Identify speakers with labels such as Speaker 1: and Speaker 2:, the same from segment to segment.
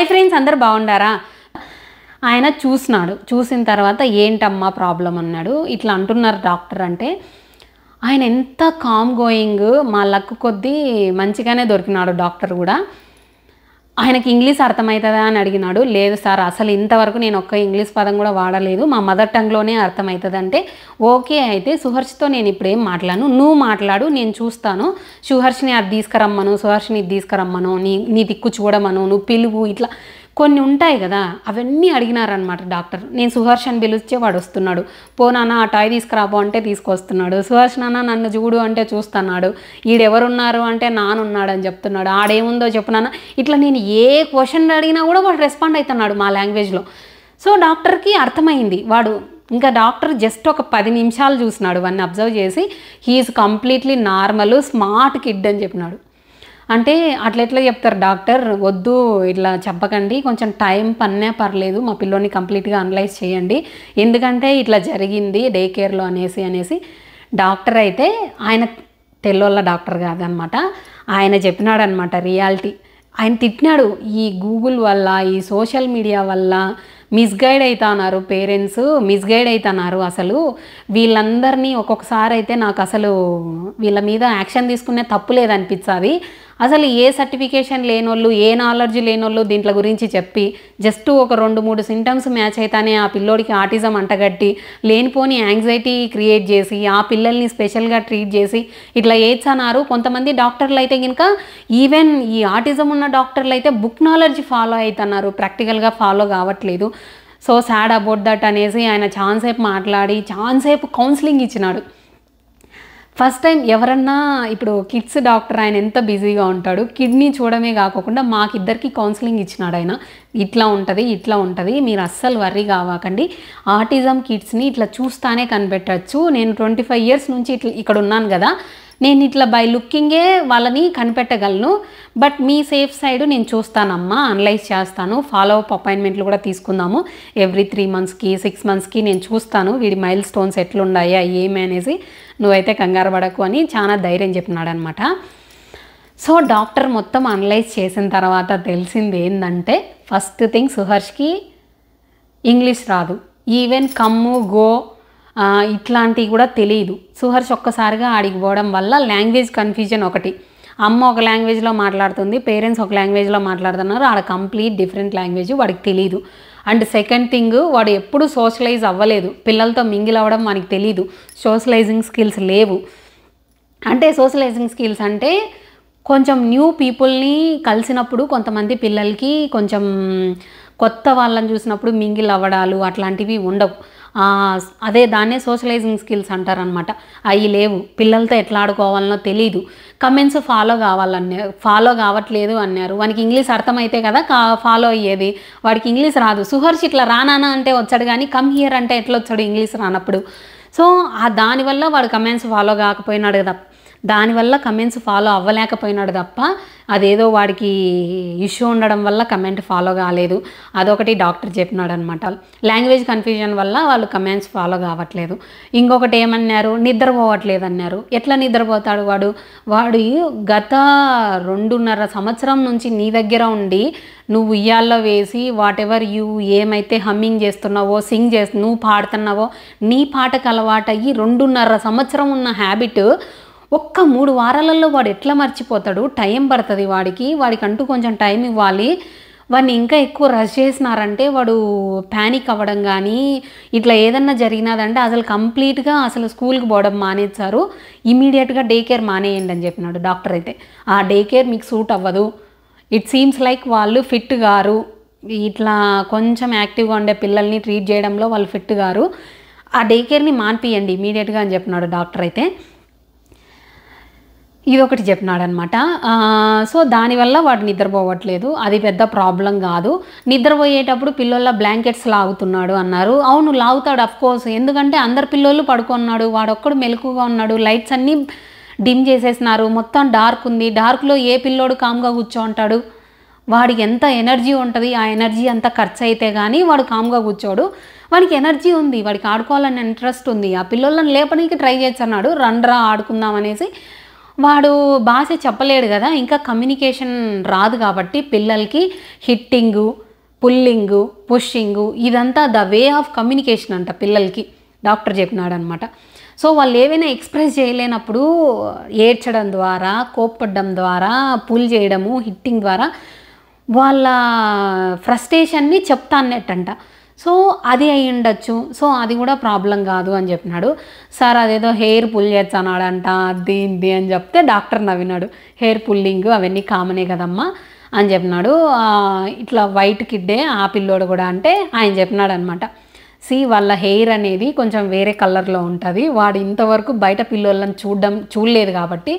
Speaker 1: Hi friends అందరు బాగుండారా? ఆయన చూసినాడు. చూసిన తర్వాత ఏంటమ్మా ప్రాబ్లం అన్నాడు. ఇట్లా అంటున్నారు డాక్టర్ అంటే ఆయన ఎంత కామ్ గోయింగ్ మా లక్ కొద్దీ మంచిగానే దొరికినాడు డాక్టర్ కూడా. ఆయనకి ఇంగ్లీష్ అర్థమవుతుందా అని అడిగినాడు. లేదు సార్ అసలు ఇంతవరకు నేను ఒక్క ఇంగ్లీష్ పదం కూడా వాడలేదు. మా మదర్ టంగ్లోనే అర్థమవుతుంది అంటే ఓకే అయితే సుహర్షితో నేను ఇప్పుడు ఏం మాట్లాడను? నువ్వు మాట్లాడు నేను చూస్తాను. సుహర్షిని అది తీసుకురమ్మను సుహర్షిని ఇది తీసుకురమ్మను నీ నీ దిక్కు చూడమను నువ్వు పిలువు ఇట్లా కొన్ని ఉంటాయి కదా అవన్నీ అడిగినారనమాట డాక్టర్. నేను సుహర్షన్ అని పిలిస్తే వాడు వస్తున్నాడు. పో నాన్న ఆ టాయ్ తీసుకురాపో అంటే తీసుకొస్తున్నాడు. సుహర్ష్ నాన్న నన్ను చూడు అంటే చూస్తున్నాడు. ఈడెవరున్నారు అంటే నానున్నాడు అని చెప్తున్నాడు. ఆడేముందో చెప్పు నాన్న. ఇట్లా నేను ఏ క్వశ్చన్ అడిగినా కూడా వాడు రెస్పాండ్ అవుతున్నాడు మా లాంగ్వేజ్లో. సో డాక్టర్కి అర్థమైంది. వాడు ఇంకా డాక్టర్ జస్ట్ ఒక పది నిమిషాలు చూసినాడు. వాడిని అబ్జర్వ్ చేసి he's completely normal smart kid అని చెప్పినాడు. అంటే అట్లా ఎట్లా చెప్తారు? డాక్టర్ వద్దు ఇట్లా చెప్పకండి. కొంచెం టైం పన్నే పర్లేదు. మా పిల్లోని కంప్లీట్గా అనలైజ్ చేయండి. ఎందుకంటే ఇట్లా జరిగింది డే కేర్లో అనేసి అనేసి. డాక్టర్ అయితే ఆయన తెల్లోళ్ళ డాక్టర్ కాదనమాట. ఆయన చెప్పినాడనమాట రియాలిటీ. ఆయన తిట్టినాడు. ఈ గూగుల్ వల్ల ఈ సోషల్ మీడియా వల్ల మిస్గైడ్ అవుతున్నారు పేరెంట్స్. మిస్గైడ్ అవుతున్నారు అసలు. వీళ్ళందరినీ ఒక్కొక్కసారి అయితే నాకు అసలు వీళ్ళ మీద యాక్షన్ తీసుకునే తప్పు లేదనిపించాది అసలు ఏ సర్టిఫికేషన్ లేనోళ్ళు ఏ నాలెడ్జ్ లేనోళ్ళు దీంట్లో గురించి చెప్పి జస్ట్ ఒక రెండు మూడు సింటమ్స్ మ్యాచ్ అయితేనే ఆ పిల్లోడికి ఆటిజం అంటగట్టి లేనిపోని యాంగ్జైటీ క్రియేట్ చేసి ఆ పిల్లల్ని స్పెషల్గా ట్రీట్ చేసి ఇట్లా ఏడ్స్ అన్నారు కొంతమంది డాక్టర్లు అయితే కనుక ఈవెన్ ఈ ఆటిజం ఉన్న డాక్టర్లు అయితే బుక్ నాలెడ్జ్ ఫాలో అవుతున్నారు ప్రాక్టికల్గా ఫాలో కావట్లేదు. సో సాడ్ అబౌట్ దట్ అనేసి ఆయన ఛాన్సేపు మాట్లాడి ఛాన్సేపు కౌన్సిలింగ్ ఇచ్చినాడు. ఫస్ట్ టైం ఎవరన్నా ఇప్పుడు కిడ్స్ డాక్టర్ ఆయన ఎంత బిజీగా ఉంటాడు కిడ్నీ చూడమే కాకుండా మాకిద్దరికి కౌన్సిలింగ్ ఇచ్చినాడు ఆయన. ఇట్లా ఉంటుంది ఇట్లా ఉంటుంది మీరు అస్సలు వర్రీ కావాకండి. ఆటిజం కిడ్స్ని ఇట్లా చూస్తానే కనిపెట్టచ్చు. నేను ట్వంటీ ఫైవ్ ఇయర్స్ నుంచి ఇట్లా ఇక్కడ ఉన్నాను కదా. నేను ఇట్లా బై లుకింగే వాళ్ళని కనిపెట్టగలను. బట్ మీ సేఫ్ సైడ్ నేను చూస్తానమ్మా అనలైజ్ చేస్తాను. ఫాలో అప్ అపాయింట్మెంట్లు కూడా తీసుకుందాము. ఎవ్రీ త్రీ మంత్స్కి సిక్స్ మంత్స్కి నేను చూస్తాను. వీడి మైల్ స్టోన్స్ ఎట్లున్నాయా ఏమి అనేసి నువ్వైతే కంగారు పడకు అని చాలా ధైర్యం చెప్పినాడనమాట. సో డాక్టర్ మొత్తం అనలైజ్ చేసిన తర్వాత తెలిసింది ఏంటంటే ఫస్ట్ థింగ్ సుహర్ష్కి ఇంగ్లీష్ రాదు. ఈవెన్ కమ్ము గో ఇట్లాంటివి కూడా తెలియదు సుహర్ష్ ఒక్కసారిగా ఆడికి పోవడం వల్ల లాంగ్వేజ్ కన్ఫ్యూజన్ ఒకటి. అమ్మ ఒక లాంగ్వేజ్లో మాట్లాడుతుంది పేరెంట్స్ ఒక లాంగ్వేజ్లో మాట్లాడుతున్నారు ఆడ కంప్లీట్ డిఫరెంట్ లాంగ్వేజ్ వాడికి తెలియదు అండ్ సెకండ్ థింగ్ వాడు ఎప్పుడు సోషలైజ్ అవ్వలేదు. పిల్లలతో మింగిల్ అవ్వడం మనకి తెలియదు సోషలైజింగ్ స్కిల్స్ లేవు. అంటే సోషలైజింగ్ స్కిల్స్ అంటే కొంచెం న్యూ పీపుల్ని కలిసినప్పుడు కొంతమంది పిల్లలకి కొంచెం కొత్త వాళ్ళని చూసినప్పుడు మింగిల్ అవ్వడాలు అట్లాంటివి ఉండవు. అదే దాన్నే సోషలైజింగ్ స్కిల్స్ అంటారనమాట అవి లేవు పిల్లలతో ఎట్లా ఆడుకోవాలనో తెలియదు కమెంట్స్ ఫాలో కావాలన్నారు ఫాలో కావట్లేదు అన్నారు. వానికి ఇంగ్లీష్ అర్థమైతే కదా కా ఫాలో అయ్యేది. వాడికి ఇంగ్లీష్ రాదు. సుహర్ష్ ఇట్లా రానానా అంటే వచ్చాడు కానీ కమ్ హియర్ అంటే ఎట్లా వచ్చాడు ఇంగ్లీష్ రానప్పుడు? సో ఆ దానివల్ల వాడు కమెంట్స్ ఫాలో కాకపోయినాడు కదా. దానివల్ల కమెంట్స్ ఫాలో అవ్వలేకపోయినాడు తప్ప అదేదో వాడికి ఇష్యూ ఉండడం వల్ల కమెంట్ ఫాలో కాలేదు. అదొకటి డాక్టర్ చెప్పినాడు అనమాట లాంగ్వేజ్ కన్ఫ్యూజన్ వల్ల వాళ్ళు కమెంట్స్ ఫాలో కావట్లేదు. ఇంకొకటి ఏమన్నారు? నిద్రపోవట్లేదు అన్నారు ఎట్లా నిద్రపోతాడు వాడు? వాడు గత రెండున్నర సంవత్సరం నుంచి నీ దగ్గర ఉండి నువ్వు ఉయ్యాల్లో వేసి వాట్ ఎవర్ యూ ఏమైతే హమ్మింగ్ చేస్తున్నావో సింగ్ చేస్తు నువ్వు పాడుతున్నావో నీ పాటకు అలవాటయ్యి రెండున్నర సంవత్సరం ఉన్న హ్యాబిట్ ఒక్క మూడు వారాలలో వాడు ఎట్లా మర్చిపోతాడు? టైం పడుతుంది వాడికి. వాడికి అంటూ కొంచెం టైం ఇవ్వాలి. వాడిని ఇంకా ఎక్కువ రష్ చేసినారంటే వాడు ప్యానిక్ అవ్వడం కానీ ఇట్లా ఏదన్నా జరిగినదంటే అసలు కంప్లీట్గా అసలు స్కూల్కి పోవడం మానేస్తారు ఇమీడియట్గా డే కేర్ మానేయండి అని చెప్పినాడు డాక్టర్ అయితే. ఆ డే కేర్ మీకు సూట్ అవ్వదు. ఇట్ సీమ్స్ లైక్ వాళ్ళు ఫిట్ గారు. ఇట్లా కొంచెం యాక్టివ్గా ఉండే పిల్లల్ని ట్రీట్ చేయడంలో వాళ్ళు ఫిట్ గారు. ఆ డే కేర్ని మాన్పియండి ఇమీడియట్గా అని చెప్పినాడు డాక్టర్ అయితే. ఇది ఒకటి చెప్పినాడనమాట సో దానివల్ల వాడు నిద్రపోవట్లేదు. అది పెద్ద ప్రాబ్లం కాదు. నిద్రపోయేటప్పుడు పిల్లల బ్లాంకెట్స్ లాగుతున్నాడు అన్నారు. అవును లాగుతాడు అఫ్కోర్స్ ఎందుకంటే అందరు పిల్లోళ్ళు పడుకున్నాడు. వాడొక్కడు మెలకుగా ఉన్నాడు. లైట్స్ అన్నీ డిమ్ చేసేసినారు. మొత్తం డార్క్ ఉంది. డార్క్లో ఏ పిల్లోడు కామ్గా కూర్చోంటాడు? వాడికి ఎంత ఎనర్జీ ఉంటుంది? ఆ ఎనర్జీ అంతా ఖర్చు అయితే కానీ వాడు కామ్గా కూర్చోడు. వాడికి ఎనర్జీ ఉంది. వాడికి ఆడుకోవాలని ఇంట్రెస్ట్ ఉంది. ఆ పిల్లలను లేపడానికి ట్రై చేస్తున్నాడు. రండ్రా ఆడుకుందాం అనేసి వాడు భాష చెప్పలేడు కదా ఇంకా కమ్యూనికేషన్ రాదు కాబట్టి పిల్లలకి హిట్టింగు పుల్లింగు పుషింగు ఇదంతా ద వే ఆఫ్ కమ్యూనికేషన్ అంట పిల్లలకి డాక్టర్ చెప్పినాడు అనమాట సో వాళ్ళు ఏవైనా ఎక్స్ప్రెస్ చేయలేనప్పుడు ఏడ్చడం ద్వారా కోప్పడడం ద్వారా పుల్ చేయడము హిట్టింగ్ ద్వారా వాళ్ళ ఫ్రస్ట్రేషన్ని చెప్తా అన్నట్టంట సో అది అయి ఉండొచ్చు. సో అది కూడా ప్రాబ్లం కాదు అని చెప్పినాడు. సార్ అదేదో హెయిర్ పుల్ చేస్తున్నాడంట అది ఇది అని చెప్తే డాక్టర్ నవ్వినాడు. హెయిర్ పుల్లింగ్ అవన్నీ కామనే కదమ్మా అని చెప్పినాడు. ఇట్లా వైట్ కిడ్డే ఆ పిల్లోడు కూడా అంటే ఆయన చెప్పినాడు అనమాట సి వాళ్ళ హెయిర్ అనేది కొంచెం వేరే కలర్లో ఉంటుంది. వాడు ఇంతవరకు బయట పిల్లోళ్ళని చూడడం చూడలేదు కాబట్టి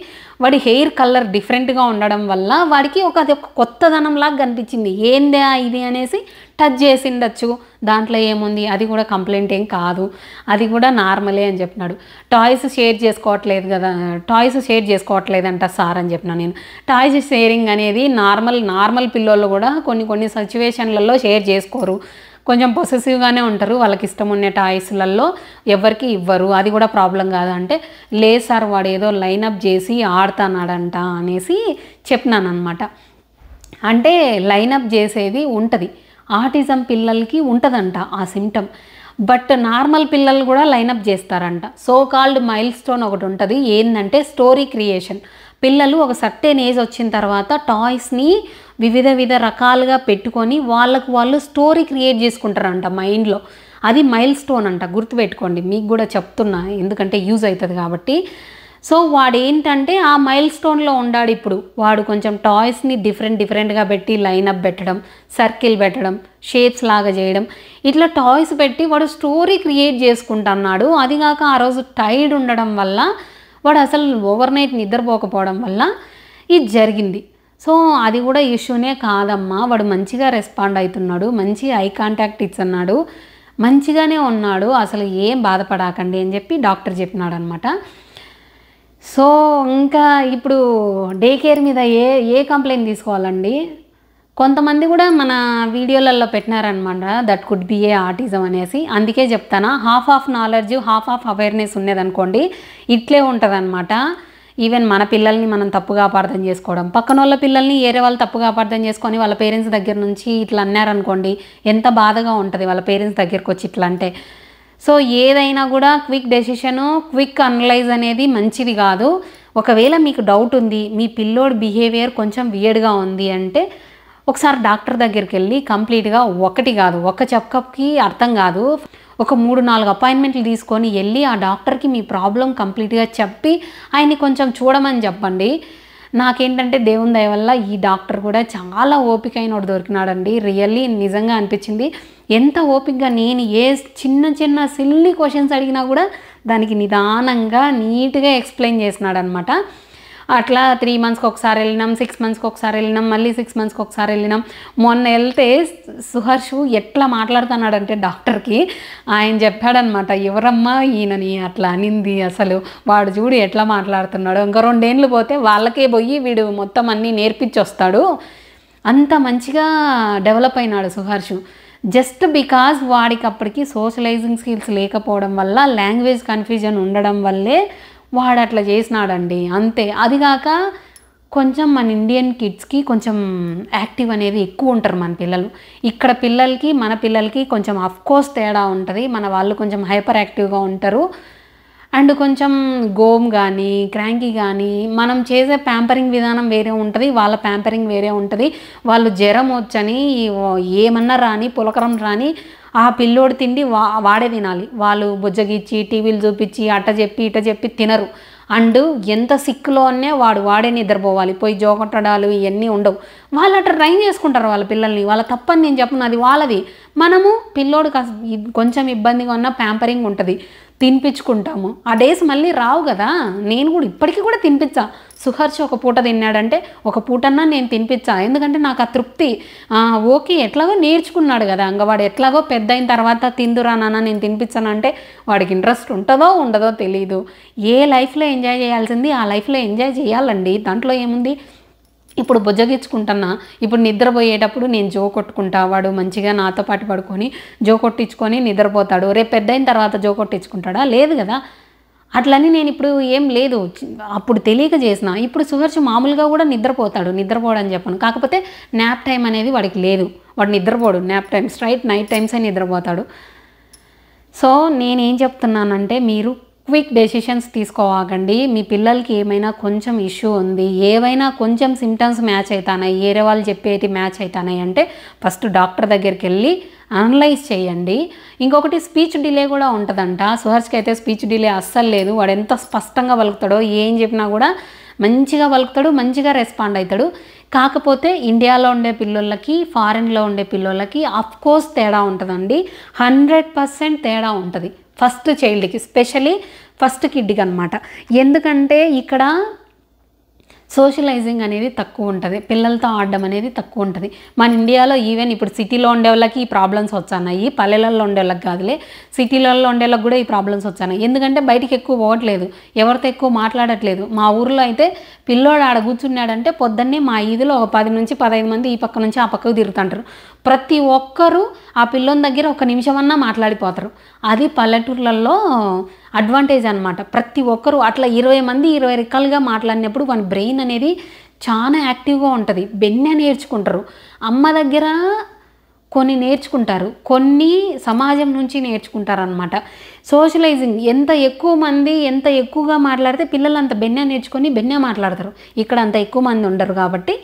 Speaker 1: వాడి హెయిర్ కలర్ డిఫరెంట్గా ఉండడం వల్ల వాడికి ఒక అది ఒక కొత్తదనంలాగా కనిపించింది. ఏందే ఇది అనేసి టచ్ చేసిండొచ్చు. దాంట్లో ఏముంది? అది కూడా కంప్లైంట్ ఏం కాదు. అది కూడా నార్మలే అని చెప్పినాడు. టాయ్స్ షేర్ చేసుకోవట్లేదు కదా టాయ్స్ షేర్ చేసుకోవట్లేదంట సార్ అని చెప్పిన నేను. టాయ్స్ షేరింగ్ అనేది నార్మల్ నార్మల్ పిల్లోళ్ళు కూడా కొన్ని కొన్ని సిచ్యువేషన్లలో షేర్ చేసుకోరు. కొంచెం పొసెసివ్గానే ఉంటారు. వాళ్ళకి ఇష్టం ఉండే టాయ్స్లలో ఎవరికి ఇవ్వరు. అది కూడా ప్రాబ్లం కాదు. అంటే లే సార్ వాడు ఏదో లైనప్ చేసి ఆడుతున్నాడంట అనేసి చెప్పినాను అనమాట అంటే లైనప్ చేసేది ఉంటుంది. ఆటిజం పిల్లలకి ఉంటుందంట ఆ సిమ్టమ్ బట్ నార్మల్ పిల్లలు కూడా లైనప్ చేస్తారంట. సో కాల్డ్ మైల్ స్టోన్ ఒకటి ఉంటుంది. ఏంటంటే స్టోరీ క్రియేషన్. పిల్లలు ఒక సర్టెన్ ఏజ్ వచ్చిన తర్వాత టాయ్స్ని వివిధ విధ రకాలుగా పెట్టుకొని వాళ్ళకు వాళ్ళు స్టోరీ క్రియేట్ చేసుకుంటారంట మైండ్లో. అది మైల్ స్టోన్ అంట గుర్తుపెట్టుకోండి. మీకు కూడా చెప్తున్నా ఎందుకంటే యూజ్ అవుతుంది కాబట్టి. సో వాడు ఏంటంటే ఆ మైల్ స్టోన్లో ఉండాడు ఇప్పుడు. వాడు కొంచెం టాయ్స్ని డిఫరెంట్ డిఫరెంట్గా పెట్టి లైనప్ పెట్టడం సర్కిల్ పెట్టడం షేప్స్ లాగా చేయడం. ఇట్లా టాయ్స్ పెట్టి వాడు స్టోరీ క్రియేట్ చేసుకుంటున్నాడు. అది కాక ఆ రోజు టైర్డ్ ఉండడం వల్ల వాడు అసలు ఓవర్ నైట్ నిద్రపోకపోవడం వల్ల ఇది జరిగింది. సో అది కూడా ఇష్యూనే కాదమ్మా. వాడు మంచిగా రెస్పాండ్ అవుతున్నాడు మంచి ఐ కాంటాక్ట్ ఇచ్చన్నాడు మంచిగానే ఉన్నాడు అసలు ఏం బాధపడాకండి అని చెప్పి డాక్టర్ చెప్పినాడు అనమాట సో ఇంకా ఇప్పుడు డే కేర్ మీద ఏ ఏ కంప్లైంట్ తీసుకోవాలండి? కొంతమంది కూడా మన వీడియోలలో పెట్టినారనమాట that could be a autism అనేసి. అందుకే చెప్తానా half of knowledge half of awareness ఉన్నదనుకోండి ఇట్లే ఉంటుందన్నమాట ఈవెన్ మన పిల్లల్ని మనం తప్పుగా అపార్థం చేసుకోవడం. పక్కన వాళ్ళ పిల్లల్ని వేరే వాళ్ళు తప్పుగా అపార్థం చేసుకొని వాళ్ళ పేరెంట్స్ దగ్గర నుంచి ఇట్లా అన్నారనుకోండి ఎంత బాధగా ఉంటుంది వాళ్ళ పేరెంట్స్ దగ్గరికి వచ్చి ఇట్లా అంటే. సో ఏదైనా కూడా క్విక్ డెసిషను క్విక్ అనలైజ్ అనేది మంచిది కాదు. ఒకవేళ మీకు డౌట్ ఉంది మీ పిల్లోడు బిహేవియర్ కొంచెం వియర్డ్గా ఉంది అంటే ఒకసారి డాక్టర్ దగ్గరికి వెళ్ళి కంప్లీట్గా ఒకటి కాదు ఒక చెకప్కి అర్థం కాదు. ఒక మూడు నాలుగు అపాయింట్మెంట్లు తీసుకొని వెళ్ళి ఆ డాక్టర్కి మీ ప్రాబ్లం కంప్లీట్గా చెప్పి ఆయన్ని కొంచెం చూడమని చెప్పండి. నాకేంటంటే దేవుని దయ వల్ల ఈ డాక్టర్ కూడా చాలా ఓపిక అయినోడు దొరికినాడండి. రియల్లీ నిజంగా అనిపించింది. ఎంత ఓపికగా నేను ఏ చిన్న చిన్న సిల్లీ క్వశ్చన్స్ అడిగినా కూడా దానికి నిదానంగా నీట్గా ఎక్స్ప్లెయిన్ చేసినాడనమాట అట్లా త్రీ మంత్స్కి ఒకసారి వెళ్ళినాం సిక్స్ మంత్స్కి ఒకసారి వెళ్ళినాం మళ్ళీ సిక్స్ మంత్స్కి ఒకసారి వెళ్ళినాం. మొన్న వెళ్తే సుహర్షు ఎట్లా మాట్లాడుతున్నాడంటే డాక్టర్కి ఆయన చెప్పాడనమాట ఎవరమ్మా ఈయనని అట్లా అనింది అసలు? వాడు చూడు ఎట్లా మాట్లాడుతున్నాడు. ఇంకా రెండేళ్ళు పోతే వాళ్ళకే పోయి వీడు మొత్తం అన్నీ నేర్పించొస్తాడు. అంత మంచిగా డెవలప్ అయినాడు సుహర్షు. జస్ట్ బికాజ్ వాడికి అప్పటికి సోషలైజింగ్ స్కిల్స్ లేకపోవడం వల్ల లాంగ్వేజ్ కన్ఫ్యూజన్ ఉండడం వల్లే వాడు అట్లా చేసినాడండి అంతే. అదిగాక కొంచెం మన ఇండియన్ కిడ్స్కి కొంచెం యాక్టివ్ అనేది ఎక్కువ ఉంటారు మన పిల్లలు. ఇక్కడ పిల్లలకి మన పిల్లలకి కొంచెం అఫ్కోర్స్ తేడా ఉంటుంది. మన వాళ్ళు కొంచెం హైపర్ యాక్టివ్గా ఉంటారు. అండ్ కొంచెం గోమ్ కానీ క్రాంకీ కానీ మనం చేసే ప్యాంపరింగ్ విధానం వేరే ఉంటుంది వాళ్ళ ప్యాంపరింగ్ వేరే ఉంటుంది. వాళ్ళు జ్వరం వచ్చని ఏమన్నా రాని పులకరం రాని ఆ పిల్లోడు తిండి వా వాడే తినాలి. వాళ్ళు బుజ్జగిచ్చి టీవీలు చూపించి అట్ట చెప్పి ఇట చెప్పి తినరు. అండ్ ఎంత సిక్కులోనే వాడు వాడే నిద్రపోవాలి. పోయి జోగొట్టడాలు ఇవన్నీ ఉండవు. వాళ్ళు అట్లా ట్రైన్ చేసుకుంటారు వాళ్ళ పిల్లల్ని. వాళ్ళ తప్పని నేను చెప్పను అది వాళ్ళది. మనము పిల్లోడు కొంచెం ఇబ్బందిగా ఉన్న ప్యాంపరింగ్ ఉంటుంది. తినిపించుకుంటాము. ఆ డేస్ మళ్ళీ రావు కదా. నేను కూడా ఇప్పటికీ కూడా తినిపించా. సుహర్షి ఒక పూట తిన్నాడంటే ఒక పూటన్నా నేను తినిపించా. ఎందుకంటే నాకు ఆ తృప్తి. ఓకే ఎట్లాగో నేర్చుకున్నాడు కదా. ఇంకా వాడు ఎట్లాగో పెద్ద అయిన తర్వాత తిందురా నాన్న నేను తినిపించానంటే వాడికి ఇంట్రెస్ట్ ఉంటుందో ఉండదో తెలియదు ఏ లైఫ్లో ఎంజాయ్ చేయాల్సింది ఆ లైఫ్లో ఎంజాయ్ చేయాలండి. దాంట్లో ఏముంది? ఇప్పుడు బుజ్జగించుకుంటున్నా ఇప్పుడు నిద్రపోయేటప్పుడు నేను జో కొట్టుకుంటా వాడు మంచిగా నాతో పాటు పడుకొని జో కొట్టించుకొని నిద్రపోతాడు. రేపు పెద్ద అయిన తర్వాత జో కొట్టించుకుంటాడా? లేదు కదా. అట్లని నేను ఇప్పుడు ఏం లేదు. అప్పుడు తెలియక చేసిన ఇప్పుడు సుహర్ష్ మామూలుగా కూడా నిద్రపోతాడు. నిద్రపోవడం చెప్పను. కాకపోతే నాప్ టైం అనేది వాడికి లేదు. వాడు నిద్రపోడు. నాప్ టైం స్ట్రైట్ నైట్ టైమ్సే నిద్రపోతాడు. సో నేనేం చెప్తున్నానంటే మీరు క్విక్ డెసిషన్స్ తీసుకోవాకండి. మీ పిల్లలకి ఏమైనా కొంచెం ఇష్యూ ఉంది ఏవైనా కొంచెం సిమ్టమ్స్ మ్యాచ్ అవుతానాయి ఏరే వాళ్ళు చెప్పేటి మ్యాచ్ అవుతానాయి అంటే ఫస్ట్ డాక్టర్ దగ్గరికి వెళ్ళి అనలైజ్ చేయండి. ఇంకొకటి స్పీచ్ డిలే కూడా ఉంటుందంట. సుహర్ష్కి అయితే స్పీచ్ డిలే అస్సలు లేదు. వాడు ఎంత స్పష్టంగా పలుకుతాడో ఏం చెప్పినా కూడా మంచిగా పలుకుతాడు మంచిగా రెస్పాండ్ అవుతాడు కాకపోతే ఇండియాలో ఉండే పిల్లలకి ఫారెన్లో ఉండే పిల్లలకి అఫ్కోర్స్ తేడా ఉంటుందండి. హండ్రెడ్ పర్సెంట్ తేడా ఉంటుంది. ఫస్ట్ చైల్డ్కి స్పెషలీ ఫస్ట్ కిడ్కి అనమాట ఎందుకంటే ఇక్కడ సోషలైజింగ్ అనేది తక్కువ ఉంటుంది. పిల్లలతో ఆడడం అనేది తక్కువ ఉంటుంది. మన ఇండియాలో ఈవెన్ ఇప్పుడు సిటీలో ఉండే వాళ్ళకి ఈ ప్రాబ్లమ్స్ వచ్చాయి పల్లెలలో ఉండే వాళ్ళకి కాదులే. సిటీలలో ఉండే వాళ్ళకి కూడా ఈ ప్రాబ్లమ్స్ వచ్చాయి ఎందుకంటే బయటికి ఎక్కువ పోవట్లేదు. ఎవరితో ఎక్కువ మాట్లాడట్లేదు. మా ఊర్లో అయితే పిల్లోడు ఆడ కూర్చున్నాడంటే పొద్దున్నే మా ఈదిలో ఒక పది నుంచి పదహైదు మంది ఈ పక్క నుంచి ఆ పక్కకు తిరుగుతుంటారు. ప్రతి ఒక్కరూ ఆ పిల్లోని దగ్గర ఒక నిమిషమన్నా మాట్లాడిపోతారు. అది పల్లెటూర్లలో అడ్వాంటేజ్ అనమాట ప్రతి ఒక్కరు అట్లా ఇరవై మంది ఇరవై రకాలుగా మాట్లాడినప్పుడు మన బ్రెయిన్ అనేది చాలా యాక్టివ్గా ఉంటుంది. బెన్నె నేర్చుకుంటారు. అమ్మ దగ్గర కొన్ని నేర్చుకుంటారు. కొన్ని సమాజం నుంచి నేర్చుకుంటారు అనమాట సోషలైజింగ్ ఎంత ఎక్కువ మంది ఎంత ఎక్కువగా మాట్లాడితే పిల్లలు అంత బెన్నె నేర్చుకొని బెన్నె మాట్లాడతారు. ఇక్కడ అంత ఎక్కువ మంది ఉండరు కాబట్టి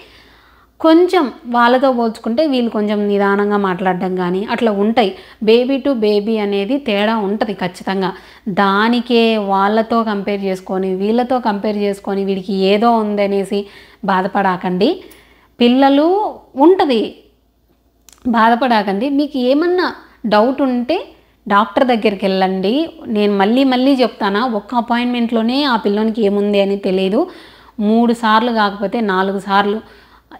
Speaker 1: కొంచెం వాళ్ళతో పోల్చుకుంటే వీళ్ళు కొంచెం నిదానంగా మాట్లాడడం కానీ అట్లా ఉంటాయి. బేబీ టు బేబీ అనేది తేడా ఉంటుంది ఖచ్చితంగా. దానికే వాళ్ళతో కంపేర్ చేసుకొని వీళ్ళతో కంపేర్ చేసుకొని వీడికి ఏదో ఉందనేసి బాధపడాకండి. పిల్లలు ఉంటుంది. బాధపడాకండి. మీకు ఏమన్నా డౌట్ ఉంటే డాక్టర్ దగ్గరికి వెళ్ళండి. నేను మళ్ళీ మళ్ళీ చెప్తానా ఒక్క అపాయింట్మెంట్లోనే ఆ పిల్లోనికి ఏముంది అని తెలియదు మూడు సార్లు కాకపోతే నాలుగు సార్లు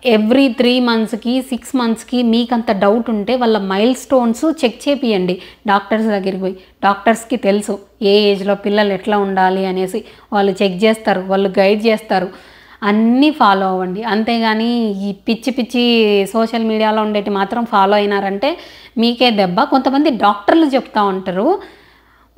Speaker 1: ఎవ్రీ త్రీ మంత్స్కి సిక్స్ మంత్స్కి మీకు అంత డౌట్ ఉంటే వాళ్ళ మైల్ స్టోన్స్ చెక్ చేపియండి. డాక్టర్స్ దగ్గరికి పోయి డాక్టర్స్కి తెలుసు ఏ ఏజ్లో పిల్లలు ఎట్లా ఉండాలి అనేసి వాళ్ళు చెక్ చేస్తారు వాళ్ళు గైడ్ చేస్తారు. అన్నీ ఫాలో అవ్వండి. అంతేగాని ఈ పిచ్చి పిచ్చి సోషల్ మీడియాలో ఉండేటి మాత్రం ఫాలో అయినారంటే మీకే దెబ్బ. కొంతమంది డాక్టర్లు చెప్తా ఉంటారు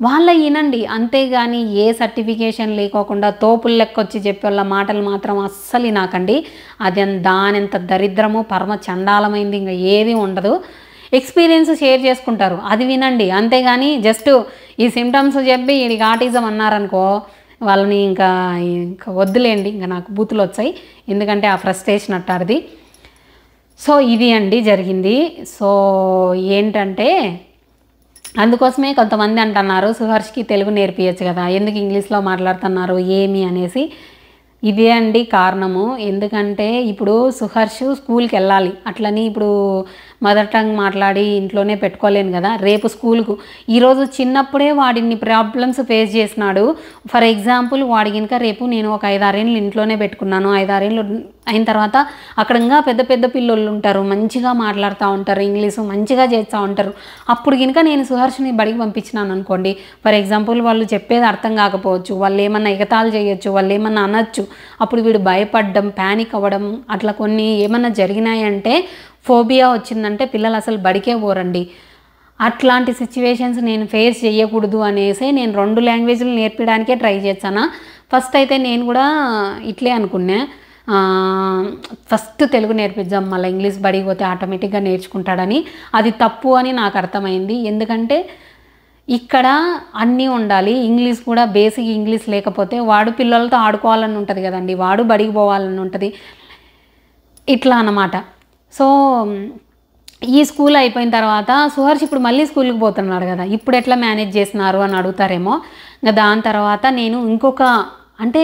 Speaker 1: వాళ్ళ వినండి. అంతేగాని ఏ సర్టిఫికేషన్ లేకోకుండా తోపులు లెక్క వచ్చి చెప్పే వాళ్ళ మాటలు మాత్రం అస్సలు వినాకండి. అది దానింత దరిద్రము పరమ చండాలమైంది. ఇంకా ఏది ఉండదు. ఎక్స్పీరియన్స్ షేర్ చేసుకుంటారు. అది వినండి. అంతేగాని జస్ట్ ఈ సిమ్టమ్స్ చెప్పి వీడికి ఆటిజం అన్నారనుకో వాళ్ళని ఇంకా ఇంకా వద్దులేండి. ఇంకా నాకు బూతులు వచ్చాయి. ఎందుకంటే ఆ ఫ్రస్ట్రేషన్ అట్టారిది. సో ఇది అండి జరిగింది. సో ఏంటంటే అందుకోసమే కొంతమంది అంటున్నారు సుహర్ష్కి తెలుగు నేర్పించచ్చు కదా ఎందుకు ఇంగ్లీష్లో మాట్లాడుతున్నారు ఏమి? అనేసి. ఇదే అండి కారణము. ఎందుకంటే ఇప్పుడు సుహర్ష్ స్కూల్కి వెళ్ళాలి. అట్లని ఇప్పుడు మదర్ టంగ్ మాట్లాడి ఇంట్లోనే పెట్టుకోలేను కదా. రేపు స్కూల్కు. ఈరోజు చిన్నప్పుడే వాడిని ప్రాబ్లమ్స్ ఫేస్ చేసినాడు. ఫర్ ఎగ్జాంపుల్ వాడికి ఇంకా రేపు నేను ఒక ఐదారేళ్ళు ఇంట్లోనే పెట్టుకున్నాను. ఐదారేళ్ళు అయిన తర్వాత అక్కడ ఇంకా పెద్ద పెద్ద పిల్లోళ్ళు ఉంటారు. మంచిగా మాట్లాడుతూ ఉంటారు. ఇంగ్లీషు మంచిగా చేస్తూ ఉంటారు. అప్పుడు కనుక నేను సుహర్షిని బడికి పంపించినాను అనుకోండి. ఫర్ ఎగ్జాంపుల్ వాళ్ళు చెప్పేది అర్థం కాకపోవచ్చు. వాళ్ళు ఏమన్నా ఎగతాలు చేయొచ్చు. వాళ్ళు ఏమన్నా అనొచ్చు. అప్పుడు వీడు భయపడడం ప్యానిక్ అవ్వడం అట్లా కొన్ని ఏమన్నా జరిగినాయంటే ఫోబియా వచ్చిందంటే పిల్లలు అసలు బడికే పోరండి. అట్లాంటి సిచ్యువేషన్స్ నేను ఫేస్ చేయకూడదు అనేసి నేను రెండు లాంగ్వేజ్లు నేర్పించడానికే ట్రై చేశాను. ఫస్ట్ అయితే నేను కూడా ఇట్లే అనుకున్నా. ఫస్ట్ తెలుగు నేర్పిద్దాం మళ్ళీ ఇంగ్లీష్ బడికి పోతే ఆటోమేటిక్గా నేర్చుకుంటాడని. అది తప్పు అని నాకు అర్థమైంది. ఎందుకంటే ఇక్కడ అన్నీ ఉండాలి. ఇంగ్లీష్ కూడా బేసిక్ ఇంగ్లీష్ లేకపోతే వాడు పిల్లలతో ఆడుకోవాలని ఉంటుంది కదండి. వాడు బడికి పోవాలని ఉంటుంది. ఇట్లా అన్నమాట. సో ఈ స్కూల్ అయిపోయిన తర్వాత సుహర్ష్ ఇప్పుడు మళ్ళీ స్కూల్కి పోతున్నాడు కదా. ఇప్పుడు ఎట్లా మేనేజ్ చేసినారు అని అడుగుతారేమో. ఇంకా దాని తర్వాత నేను ఇంకొక అంటే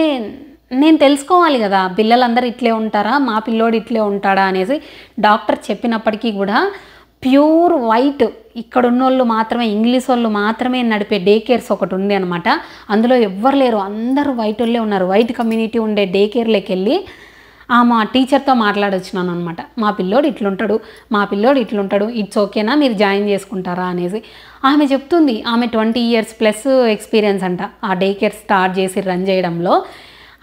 Speaker 1: నేను తెలుసుకోవాలి కదా పిల్లలందరూ ఇట్లే ఉంటారా మా పిల్లోడు ఇట్లే ఉంటాడా అనేసి డాక్టర్ చెప్పినప్పటికీ కూడా ప్యూర్ వైట్ ఇక్కడ ఉన్నోళ్ళు మాత్రమే ఇంగ్లీష్ వాళ్ళు మాత్రమే నడిపే డే కేర్స్ ఒకటి ఉంది అనమాట అందులో ఎవ్వరు లేరు అందరూ వైట్ వాళ్ళే ఉన్నారు. వైట్ కమ్యూనిటీ ఉండే డే కేర్లోకి వెళ్ళి మా టీచర్తో మాట్లాడొచ్చినాను అనమాట మా పిల్లోడు ఇట్లుంటాడు మా పిల్లోడు ఇట్లుంటాడు ఇట్స్ ఓకేనా మీరు జాయిన్ చేసుకుంటారా? అనేసి. ఆమె చెప్తుంది ఆమె ట్వంటీ ఇయర్స్ ప్లస్ ఎక్స్పీరియన్స్ అంట. ఆ డే కేర్ స్టార్ట్ చేసి రన్ చేయడంలో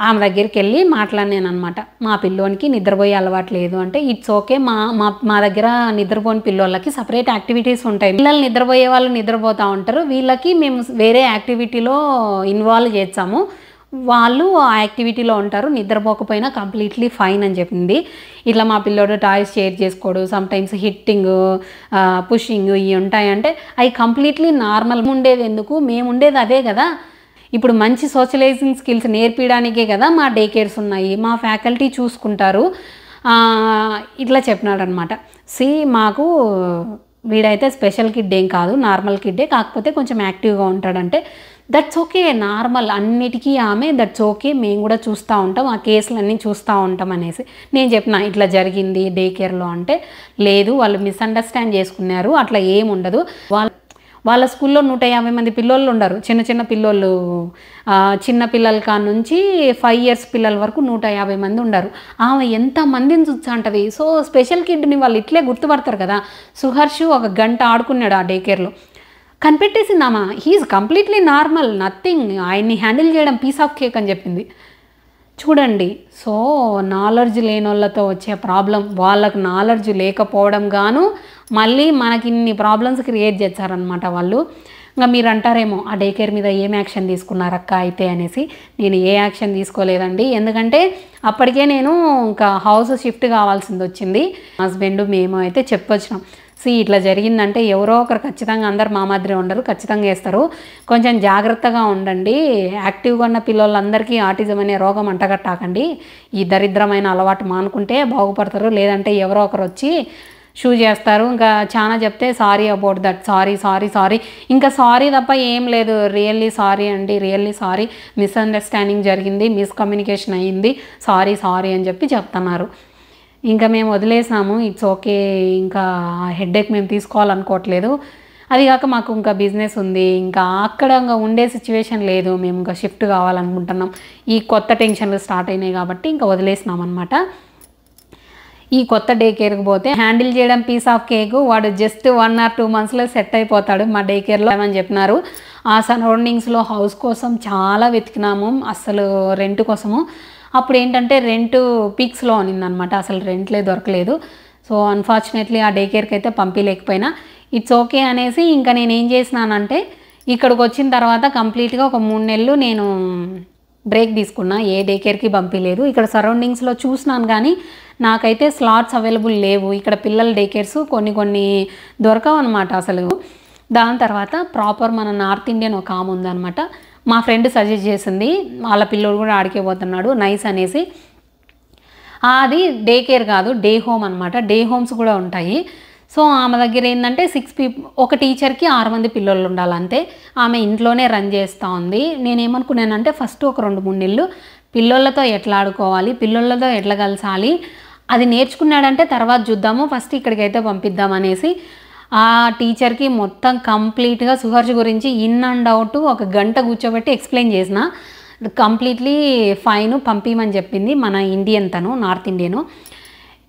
Speaker 1: ఆమె దగ్గరికి వెళ్ళి మాట్లాడినాను అనమాట మా పిల్లోనికి నిద్రపోయే అలవాటు లేదు అంటే ఇట్స్ ఓకే మా మా మా దగ్గర నిద్రపోని పిల్లోళ్ళకి సపరేట్ యాక్టివిటీస్ ఉంటాయి. పిల్లలు నిద్రపోయే వాళ్ళు నిద్రపోతూ ఉంటారు. వీళ్ళకి మేము వేరే యాక్టివిటీలో ఇన్వాల్వ్ చేస్తాము. వాళ్ళు ఆ యాక్టివిటీలో ఉంటారు నిద్రపోకపోయినా కంప్లీట్లీ ఫైన్ అని చెప్పింది. ఇట్లా మా పిల్లోడు టాయ్స్ షేర్ చేసుకోడు సమ్టైమ్స్ హిట్టింగ్ పుషింగ్ ఇవి ఉంటాయంటే అవి కంప్లీట్లీ నార్మల్. ఉండేది ఎందుకు? మేము ఉండేది అదే కదా. ఇప్పుడు మంచి సోషలైజింగ్ స్కిల్స్ నేర్పించడానికే కదా మా డే కేర్స్ ఉన్నాయి. మా ఫ్యాకల్టీ చూసుకుంటారు. ఇట్లా చెప్పినాడు అనమాట సి మాకు వీడైతే స్పెషల్ కిడ్ ఏం కాదు నార్మల్ కిడ్డే కాకపోతే కొంచెం యాక్టివ్గా ఉంటాడంటే దట్స్ ఓకే నార్మల్ అన్నిటికీ ఆమె దట్స్ ఓకే మేము కూడా చూస్తూ ఉంటాం ఆ కేసులన్నీ చూస్తూ ఉంటాం అనేసి. నేను చెప్పిన ఇట్లా జరిగింది డే కేర్లో అంటే లేదు వాళ్ళు మిస్అండర్స్టాండ్ చేసుకున్నారు అట్లా ఏం ఉండదు. వాళ్ళ వాళ్ళ స్కూల్లో నూట యాభై మంది పిల్లోళ్ళు ఉండరు. చిన్న చిన్న పిల్లోళ్ళు చిన్న పిల్లల కా నుంచి ఫైవ్ ఇయర్స్ పిల్లల వరకు నూట యాభై మంది ఉండరు. ఆమె ఎంత మందిని సో స్పెషల్ కిడ్ని వాళ్ళు ఇట్లే గుర్తుపడతారు కదా. సుహర్షు ఒక గంట ఆడుకున్నాడు ఆ డే కేర్లో. కనిపెట్టేసిందామా? హీఈస్ కంప్లీట్లీ నార్మల్ నథింగ్ ఆయన్ని హ్యాండిల్ చేయడం పీస్ ఆఫ్ కేక్ అని చెప్పింది. చూడండి సో నాలెడ్జ్ లేని వాళ్ళతో వచ్చే ప్రాబ్లం వాళ్ళకు నాలెడ్జ్ లేకపోవడం గాను మళ్ళీ మనకి ఇన్ని ప్రాబ్లమ్స్ క్రియేట్ చేస్తారనమాట వాళ్ళు. ఇంకా మీరు అంటారేమో ఆ డే కేర్ మీద ఏం యాక్షన్ తీసుకున్నారక్క అయితే? అనేసి. నేను ఏ యాక్షన్ తీసుకోలేదండి. ఎందుకంటే అప్పటికే నేను ఇంకా హౌస్ షిఫ్ట్ కావాల్సింది వచ్చింది. హస్బెండ్ మేము అయితే చెప్పొచ్చినాం. సి ఇట్లా జరిగిందంటే ఎవరో ఒకరు ఖచ్చితంగా అందరు మా మాదిరి ఉండరు ఖచ్చితంగా వేస్తారు. కొంచెం జాగ్రత్తగా ఉండండి. యాక్టివ్గా ఉన్న పిల్లలందరికీ ఆటిజం అనే రోగం అంటగట్టాకండి. ఈ దరిద్రమైన అలవాటు మానుకుంటే బాగుపడతారు. లేదంటే ఎవరో ఒకరు వచ్చి షూ చేస్తారు. ఇంకా చాలా చెప్తే sorry about that sorry sorry sorry. ఇంకా సారీ తప్ప ఏం లేదు. రియల్లీ సారీ అండి రియల్లీ సారీ. మిస్అండర్స్టాండింగ్ జరిగింది మిస్కమ్యూనికేషన్ అయ్యింది సారీ సారీ అని చెప్పి చెప్తున్నారు. ఇంకా మేము వదిలేసాము. ఇట్స్ ఓకే ఇంకా హెడ్ఏక్ మేము తీసుకోవాలనుకోవట్లేదు. అది కాక మాకు ఇంకా బిజినెస్ ఉంది. ఇంకా అక్కడ ఇంకా ఉండే సిచ్యువేషన్ లేదు. మేము ఇంకా షిఫ్ట్ కావాలనుకుంటున్నాం. ఈ కొత్త టెన్షన్లు స్టార్ట్ అయినాయి కాబట్టి ఇంకా వదిలేసినాం అనమాట ఈ కొత్త డే కేర్కి పోతే హ్యాండిల్ చేయడం పీస్ ఆఫ్ కేక్ వాడు జస్ట్ వన్ ఆర్ టూ మంత్స్లో సెట్ అయిపోతాడు. మా డే కేర్లో అని చెప్పినారు? ఆ సరౌండింగ్స్లో హౌస్ కోసం చాలా వెతికినాము. అస్సలు రెంట్ కోసము. అప్పుడు ఏంటంటే రెంట్ పీక్స్లో ఉన్నిందనమాట అసలు రెంట్లే దొరకలేదు. సో అన్ఫార్చునేట్లీ ఆ డే కేర్కి అయితే పంపించలేకపోయినా ఇట్స్ ఓకే అనేసి ఇంకా నేను ఏం చేసినానంటే ఇక్కడికి వచ్చిన తర్వాత కంప్లీట్గా ఒక మూడు నెలలు నేను బ్రేక్ తీసుకున్నా. ఏ డే కేర్కి పంపించలేదు ఇక్కడ సరౌండింగ్స్లో చూసినాను కానీ నాకైతే స్లాట్స్ అవైలబుల్ లేవు. ఇక్కడ పిల్లల డే కేర్స్ కొన్ని కొన్ని దొరకవు అనమాట అసలు. దాని తర్వాత ప్రాపర్ మన నార్త్ ఇండియన్ ఒక ఆమె ఉందన్నమాట మా ఫ్రెండ్ సజెస్ట్ చేసింది వాళ్ళ పిల్లోడు కూడా ఆడికే పోతున్నాడు నైస్ అనేసి. అది డే కేర్ కాదు డే హోమ్ అనమాట డే హోమ్స్ కూడా ఉంటాయి. సో ఆమె దగ్గర ఏంటంటే సిక్స్ పీ ఒక టీచర్కి ఆరు మంది పిల్లలు ఉండాలంతే. ఆమె ఇంట్లోనే రన్ చేస్తూ ఉంది. నేనేమనుకున్నానంటే ఫస్ట్ ఒక రెండు మూడు నెలలు పిల్లలతో ఎట్లా ఆడుకోవాలి పిల్లలతో ఎట్లా కలిసాలి అది నేర్చుకున్నాడంటే తర్వాత చూద్దాము ఫస్ట్ ఇక్కడికైతే పంపిద్దాం అనేసి ఆ టీచర్కి మొత్తం కంప్లీట్గా సుహర్ష్ గురించి ఇన్ అండ్ అవుట్ ఒక గంట కూర్చోబెట్టి ఎక్స్ప్లెయిన్ చేసిన. కంప్లీట్లీ ఫైన్ పంపించమని చెప్పింది మన ఇండియన్ తను నార్త్ ఇండియను.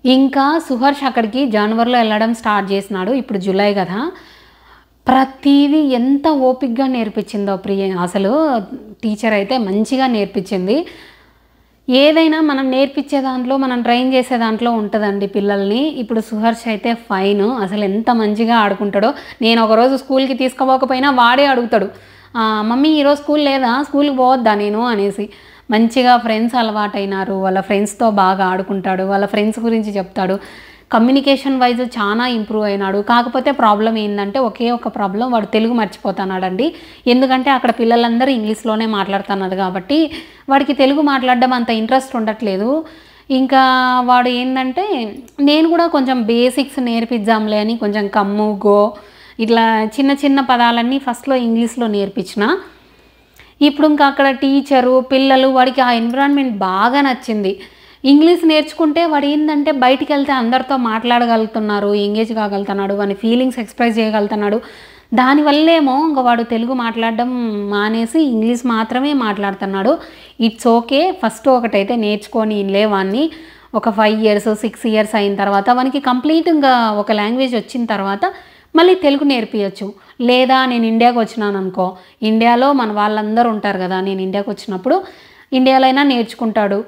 Speaker 1: ఇంకా సుహర్ష్ అక్కడికి జనవరిలో వెళ్ళడం స్టార్ట్ చేసినాడు ఇప్పుడు జూలై కదా. ప్రతిదీ ఎంత ఓపిక్గా నేర్పించిందో ప్రియ అసలు టీచర్ అయితే మంచిగా నేర్పించింది. ఏదైనా మనం నేర్పించే దాంట్లో మనం ట్రైన్ చేసే దాంట్లో ఉంటుందండి పిల్లల్ని. ఇప్పుడు సుహర్ష్ అయితే ఫైన్ అసలు ఎంత మంచిగా ఆడుకుంటాడో. నేను ఒకరోజు స్కూల్కి తీసుకుపోకపోయినా వాడే అడుగుతాడు. మమ్మీ ఈరోజు స్కూల్ లేదా? స్కూల్కి పోవద్దా నేను? అనేసి. మంచిగా ఫ్రెండ్స్ అలవాటైనారు. వాళ్ళ ఫ్రెండ్స్తో బాగా ఆడుకుంటాడు. వాళ్ళ ఫ్రెండ్స్ గురించి చెప్తాడు. కమ్యూనికేషన్ వైజ్ చాలా ఇంప్రూవ్ అయినాడు. కాకపోతే ప్రాబ్లం ఏంటంటే ఒకే ఒక ప్రాబ్లం వాడు తెలుగు మర్చిపోతున్నాడండి. ఎందుకంటే అక్కడ పిల్లలందరూ ఇంగ్లీష్లోనే మాట్లాడుతున్నారు కాబట్టి వాడికి తెలుగు మాట్లాడడం అంత ఇంట్రెస్ట్ ఉండట్లేదు. ఇంకా వాడు ఏంటంటే నేను కూడా కొంచెం బేసిక్స్ నేర్పిద్దాంలే అని కొంచెం కమ్ము గో ఇట్లా చిన్న చిన్న పదాలన్నీ ఫస్ట్లో ఇంగ్లీష్లో నేర్పించిన. ఇప్పుడు ఇంకా అక్కడ టీచరు పిల్లలు వాడికి ఆ ఎన్విరాన్మెంట్ బాగా నచ్చింది. ఇంగ్లీష్ నేర్చుకుంటే వాడు ఏంటంటే బయటికి వెళ్తే అందరితో మాట్లాడగలుగుతున్నారు ఎంగేజ్ కాగలుగుతున్నాడు వాని ఫీలింగ్స్ ఎక్స్ప్రెస్ చేయగలుగుతున్నాడు. దానివల్లేమో ఇంకా వాడు తెలుగు మాట్లాడడం మానేసి ఇంగ్లీష్ మాత్రమే మాట్లాడుతున్నాడు. ఇట్స్ ఓకే ఫస్ట్ ఒకటైతే నేర్చుకొని లేవాన్ని ఒక ఫైవ్ ఇయర్స్ సిక్స్ ఇయర్స్ అయిన తర్వాత వానికి కంప్లీట్ ఇంకా ఒక లాంగ్వేజ్ వచ్చిన తర్వాత మళ్ళీ తెలుగు నేర్పించచ్చు లేదా నేను ఇండియాకి వచ్చినాను అనుకో ఇండియాలో మన వాళ్ళందరూ ఉంటారు కదా నేను ఇండియాకి వచ్చినప్పుడు ఇండియాలో అయినా నేర్చుకుంటాడు.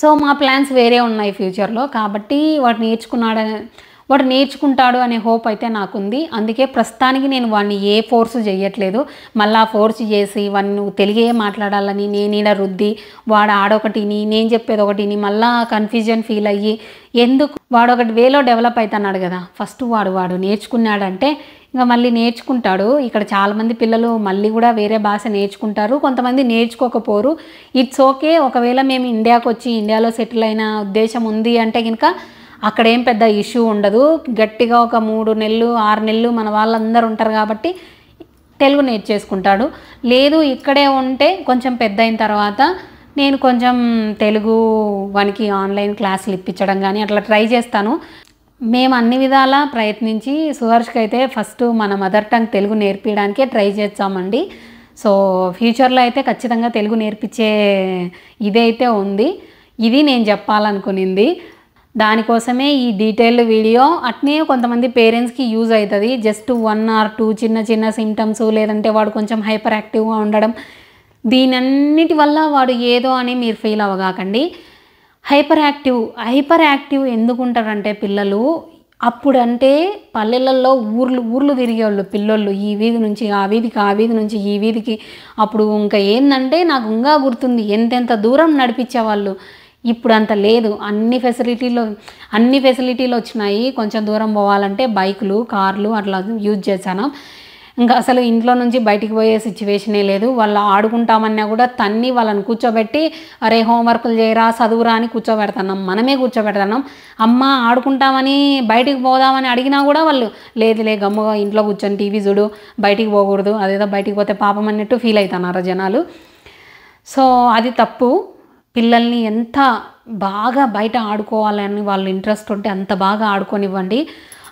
Speaker 1: సో మా ప్లాన్స్ వేరే ఉన్నాయి ఫ్యూచర్లో కాబట్టి వాడు నేర్చుకున్నాడు వాడు నేర్చుకుంటాడు అనే హోప్ అయితే నాకుంది. అందుకే ప్రస్తుతానికి నేను వాడిని ఏ ఫోర్స్ చేయట్లేదు మళ్ళీ ఫోర్స్ చేసి వాడిని నువ్వు తెలుగే మాట్లాడాలని నేను ఈడ రుద్ది వాడు ఆడొకటిని నేను చెప్పేది ఒకటిని మళ్ళీ కన్ఫ్యూజన్ ఫీల్ అయ్యి ఎందుకు? వాడు ఒకటి వేలో డెవలప్ అవుతున్నాడు కదా. ఫస్ట్ వాడు వాడు నేర్చుకున్నాడంటే ఇంకా మళ్ళీ నేర్చుకుంటాడు. ఇక్కడ చాలామంది పిల్లలు మళ్ళీ కూడా వేరే భాష నేర్చుకుంటారు. కొంతమంది నేర్చుకోకపోరు. ఇట్స్ ఓకే ఒకవేళ మేము ఇండియాకి వచ్చి ఇండియాలో సెటిల్ అయిన ఉద్దేశం ఉంది అంటే కనుక అక్కడేం పెద్ద ఇష్యూ ఉండదు. గట్టిగా ఒక మూడు నెలలు ఆరు నెలలు మన వాళ్ళందరూ ఉంటారు కాబట్టి తెలుగు నేర్చేసుకుంటాడు. లేదు ఇక్కడే ఉంటే కొంచెం పెద్ద అయిన తర్వాత నేను కొంచెం తెలుగు వానికి ఆన్లైన్ క్లాసులు ఇప్పించడం కానీ అట్లా ట్రై చేస్తాను. మేము అన్ని విధాలా ప్రయత్నించి సుహర్ష్కి అయితే ఫస్ట్ మన మదర్ టంగ్ తెలుగు నేర్పించడానికే ట్రై చేస్తామండి సో ఫ్యూచర్లో అయితే ఖచ్చితంగా తెలుగు నేర్పించే ఇదైతే ఉంది. ఇది నేను చెప్పాలనుకునింది. దానికోసమే ఈ డీటెయిల్డ్ వీడియో అట్నే కొంతమంది పేరెంట్స్కి యూజ్ అవుతుంది జస్ట్ వన్ ఆర్ టూ చిన్న చిన్న సిమ్టమ్స్ లేదంటే వాడు కొంచెం హైపర్ యాక్టివ్గా ఉండడం. దీనన్నిటి వల్ల వాడు ఏదో అని మీరు ఫీల్ అవ్వగాకండి. హైపర్ యాక్టివ్ హైపర్ యాక్టివ్ ఎందుకు ఉంటారంటే పిల్లలు? అప్పుడంటే పల్లెలలో ఊర్లు ఊర్లు తిరిగేవాళ్ళు పిల్లోళ్ళు ఈ వీధి నుంచి ఆ వీధికి ఆ వీధి నుంచి ఈ వీధికి. అప్పుడు ఇంకా ఏంటంటే నాకు ఇంకా గుర్తుంది ఎంతెంత దూరం నడిపించేవాళ్ళు. ఇప్పుడు అంత లేదు. అన్ని ఫెసిలిటీలు అన్ని ఫెసిలిటీలు వచ్చినాయి. కొంచెం దూరం పోవాలంటే బైకులు కార్లు అట్లా యూజ్ చేశాను. ఇంకా అసలు ఇంట్లో నుంచి బయటికి పోయే సిచ్యువేషనే లేదు. వాళ్ళు ఆడుకుంటామన్నా కూడా తన్ని వాళ్ళని కూర్చోబెట్టి అరే హోంవర్క్లు చేయరా చదువురా అని కూర్చోబెడుతున్నాం. మనమే కూర్చోబెడుతున్నాం. అమ్మ ఆడుకుంటామని బయటికి పోదామని అడిగినా కూడా వాళ్ళు లేదులే గమ్ముగా ఇంట్లో కూర్చొని టీవీ చూడు బయటికి పోకూడదు. అదేదో బయటికి పోతే పాపం అన్నట్టు ఫీల్ అవుతున్నారు జనాలు. సో అది తప్పు. పిల్లల్ని ఎంత బాగా బయట ఆడుకోవాలని వాళ్ళు ఇంట్రెస్ట్ ఉంటే అంత బాగా ఆడుకోనివ్వండి.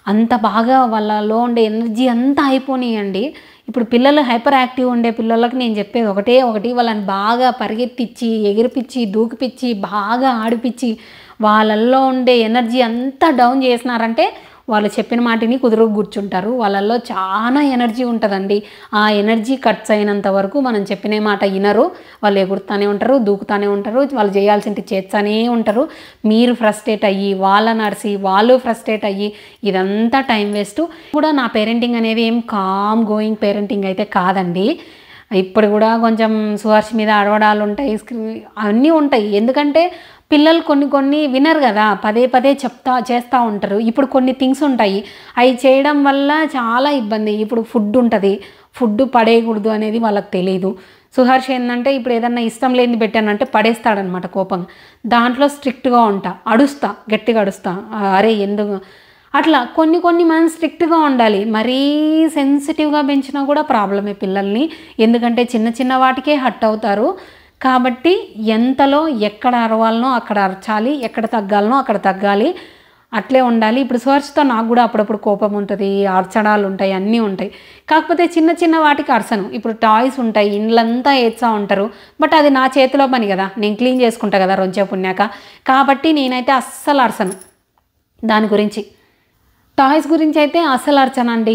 Speaker 1: అంత బాగా వాళ్ళలో ఉండే ఎనర్జీ అంతా అయిపోనియండి. ఇప్పుడు పిల్లలు హైపర్ యాక్టివ్ ఉండే పిల్లలకు నేను చెప్పేది ఒకటే ఒకటి వాళ్ళని బాగా పరిగెత్తిచ్చి ఎగిరిపిచ్చి దూకిపిచ్చి బాగా ఆడిపిచ్చి వాళ్ళల్లో ఉండే ఎనర్జీ అంతా డౌన్ చేసినారంటే వాళ్ళు చెప్పిన మాటిని కుదురు కూర్చుంటారు. వాళ్ళల్లో చాలా ఎనర్జీ ఉంటుందండి. ఆ ఎనర్జీ కట్స్ అయినంత వరకు మనం చెప్పిన మాట వినరు. వాళ్ళు ఎగురుతూనే ఉంటారు దూకుతూనే ఉంటారు వాళ్ళు చేయాల్సింది చేస్తూనే ఉంటారు. మీరు ఫ్రస్ట్రేట్ అయ్యి వాళ్ళ నడిసి వాళ్ళు ఫ్రస్ట్రేట్ అయ్యి ఇదంతా టైం వేస్ట్ కూడా నా పేరెంటింగ్ అనేది ఏం కామ్ గోయింగ్ పేరెంటింగ్ అయితే కాదండి. ఇప్పుడు కూడా కొంచెం సుహర్ష్ మీద అడవడాలు ఉంటాయి స్క్రీ- అన్నీ ఉంటాయి. ఎందుకంటే పిల్లలు కొన్ని కొన్ని వినరు కదా పదే పదే చెప్తా చేస్తూ ఉంటారు. ఇప్పుడు కొన్ని థింగ్స్ ఉంటాయి. అవి చేయడం వల్ల చాలా ఇబ్బంది. ఇప్పుడు ఫుడ్ ఉంటుంది. ఫుడ్ పడేయకూడదు అనేది వాళ్ళకి తెలియదు సుహర్ష్ ఏంటంటే ఇప్పుడు ఏదన్నా ఇష్టం లేనిది పెట్టానంటే పడేస్తాడనమాట కోపం. దాంట్లో స్ట్రిక్ట్గా ఉంటా. అడుస్తా గట్టిగా అడుస్తా. అరే ఎందుకు? అట్లా కొన్ని కొన్ని మనం స్ట్రిక్ట్గా ఉండాలి. మరీ సెన్సిటివ్గా పెంచినా కూడా ప్రాబ్లమే పిల్లల్ని. ఎందుకంటే చిన్న చిన్న వాటికే హట్ అవుతారు. కాబట్టి ఎంతలో ఎక్కడ అరవాలనో అక్కడ అరచాలి ఎక్కడ తగ్గాలనో అక్కడ తగ్గాలి అట్లే ఉండాలి. ఇప్పుడు సుహర్షితో నాకు కూడా అప్పుడప్పుడు కోపం ఉంటుంది అర్చడాలు ఉంటాయి అన్నీ ఉంటాయి. కాకపోతే చిన్న చిన్న వాటికి అరసను. ఇప్పుడు టాయ్స్ ఉంటాయి ఇండ్లంతా ఏడ్చా ఉంటారు. బట్ అది నా చేతిలో పని కదా. నేను క్లీన్ చేసుకుంటా కదా రొంచే పుణ్యాక. కాబట్టి నేనైతే అస్సలు అరసను దాని గురించి. టాయ్స్ గురించి అయితే అస్సలు అర్చన అండి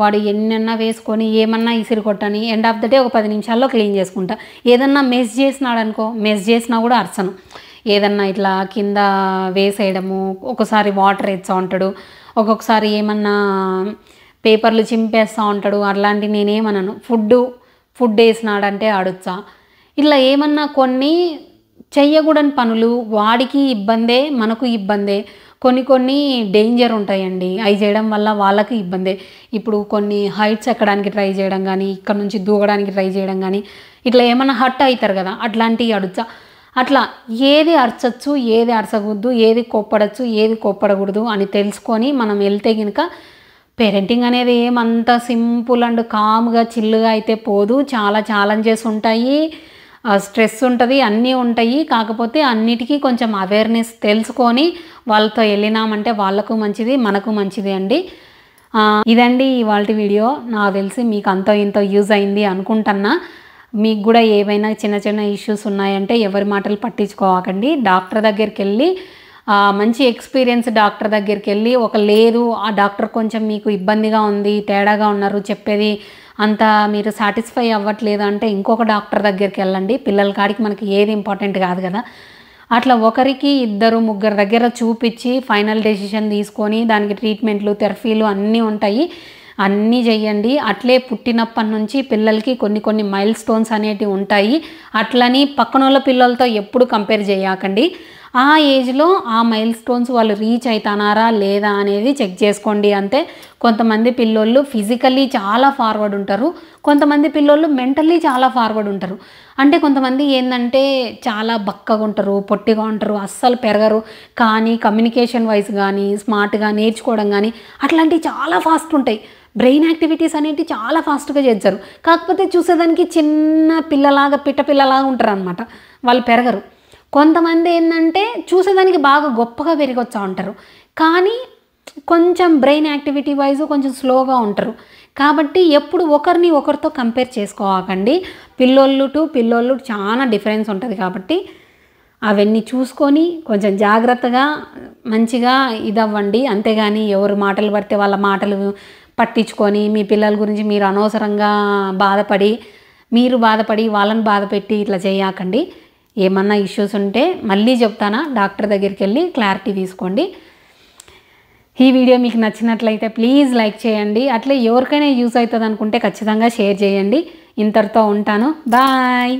Speaker 1: వాడు ఎన్నన్నా వేసుకొని ఏమన్నా ఇసిరి కొట్టని ఎండ్ ఆఫ్ ద డే ఒక పది నిమిషాల్లో క్లీన్ చేసుకుంటా. ఏదన్నా మెస్ చేసినాడు అనుకో మెస్ చేసినా కూడా అర్చను. ఏదన్నా ఇట్లా కింద వేసేయడము ఒకసారి వాటర్ వేస్తూ ఉంటాడు. ఒక్కొక్కసారి ఏమన్నా పేపర్లు చింపేస్తూ ఉంటాడు. అట్లాంటి నేనేమనను. ఫుడ్ ఫుడ్ వేసినాడంటే ఆడొచ్చా ఇట్లా ఏమన్నా కొన్ని చెయ్యకూడని పనులు వాడికి ఇబ్బందే మనకు ఇబ్బందే. కొన్ని కొన్ని డేంజర్ ఉంటాయండి. అవి చేయడం వల్ల వాళ్ళకి ఇబ్బందే. ఇప్పుడు కొన్ని హైట్స్ ఎక్కడానికి ట్రై చేయడం కానీ ఇక్కడ నుంచి దూకడానికి ట్రై చేయడం కానీ ఇట్లా ఏమైనా హట్ అవుతారు కదా అట్లాంటివి అడుచా అట్లా ఏది అరచచ్చు ఏది అరచకూడదు ఏది కోప్పడచ్చు ఏది కోప్పడకూడదు అని తెలుసుకొని మనం వెళ్తే కనుక పేరెంటింగ్ అనేది ఏమంత సింపుల్ అండ్ కామ్గా చిల్లుగా అయితే పోదు. చాలా ఛాలెంజెస్ ఉంటాయి. స్ట్రెస్ ఉంటుంది అన్నీ ఉంటాయి. కాకపోతే అన్నిటికీ కొంచెం అవేర్నెస్ తెలుసుకొని వాళ్ళతో వెళ్ళినామంటే వాళ్ళకు మంచిది మనకు మంచిది అండి. ఇదండి ఇవాళ వీడియో. నాకు తెలిసి మీకు అంతో ఇంతో యూజ్ అయింది అనుకుంటున్నా. మీకు కూడా ఏవైనా చిన్న చిన్న ఇష్యూస్ ఉన్నాయంటే ఎవరి మాటలు పట్టించుకోకండి. డాక్టర్ దగ్గరికి వెళ్ళి మంచి ఎక్స్పీరియన్స్ డాక్టర్ దగ్గరికి వెళ్ళి ఒక లేదు ఆ డాక్టర్ కొంచెం మీకు ఇబ్బందిగా ఉంది తేడాగా ఉన్నారు చెప్పేది అంత మీరు సాటిస్ఫై అవ్వట్లేదు అంటే ఇంకొక డాక్టర్ దగ్గరికి వెళ్ళండి. పిల్లల కాడికి మనకి ఏది ఇంపార్టెంట్ కాదు కదా. అట్లా ఒకరికి ఇద్దరు ముగ్గురు దగ్గర చూపించి ఫైనల్ డెసిషన్ తీసుకొని దానికి ట్రీట్మెంట్లు థెరపీలు అన్నీ ఉంటాయి. అన్నీ చేయండి. అట్లే పుట్టినప్పటి నుంచి పిల్లలకి కొన్ని కొన్ని మైల్ స్టోన్స్ అనేటివి ఉంటాయి. అట్లని పక్కన వాళ్ళ పిల్లలతో ఎప్పుడు కంపేర్ చేయకండి. ఆ ఏజ్లో ఆ మైల్ స్టోన్స్ వాళ్ళు రీచ్ అవుతున్నారా లేదా అనేది చెక్ చేసుకోండి అంతే కొంతమంది పిల్లోళ్ళు ఫిజికల్లీ చాలా ఫార్వర్డ్ ఉంటారు. కొంతమంది పిల్లోళ్ళు మెంటల్లీ చాలా ఫార్వర్డ్ ఉంటారు. అంటే కొంతమంది ఏంటంటే చాలా బక్కగా ఉంటారు పొట్టిగా ఉంటారు అస్సలు పెరగరు. కానీ కమ్యూనికేషన్ వైజ్ కానీ స్మార్ట్గా నేర్చుకోవడం కానీ అట్లాంటివి చాలా ఫాస్ట్ ఉంటాయి. బ్రెయిన్ యాక్టివిటీస్ అనేవి చాలా ఫాస్ట్గా చేస్తారు. కాకపోతే చూసేదానికి చిన్న పిల్లలాగా పిట్ట పిల్లలాగా ఉంటారు అనమాట వాళ్ళు పెరగరు. కొంతమంది ఏంటంటే చూసేదానికి బాగా గొప్పగా పెరిగొచ్చా ఉంటారు. కానీ కొంచెం బ్రెయిన్ యాక్టివిటీ వైజ్ కొంచెం స్లోగా ఉంటారు. కాబట్టి ఎప్పుడు ఒకరిని ఒకరితో కంపేర్ చేసుకోకండి. పిల్లోళ్ళు టు పిల్లోళ్ళు చాలా డిఫరెన్స్ ఉంటుంది కాబట్టి అవన్నీ చూసుకొని కొంచెం జాగ్రత్తగా మంచిగా ఇదవ్వండి. అంతేగాని ఎవరు మాటలు పడితే వాళ్ళ మాటలు పట్టించుకొని మీ పిల్లల గురించి మీరు అనవసరంగా బాధపడి మీరు బాధపడి వాళ్ళని బాధపెట్టి ఇట్లా చేయకండి. ఏమన్నా ఇష్యూస్ ఉంటే మళ్ళీ చెప్తానా? డాక్టర్ దగ్గరికి వెళ్ళి క్లారిటీ తీసుకోండి. ఈ వీడియో మీకు నచ్చినట్లయితే ప్లీజ్ లైక్ చేయండి. అట్లే ఎవరికైనా యూస్ అవుతుంది అనుకుంటే ఖచ్చితంగా షేర్ చేయండి. ఇంతటితో ఉంటాను. బాయ్